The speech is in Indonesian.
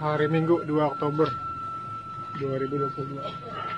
hari Minggu 2 Oktober 2022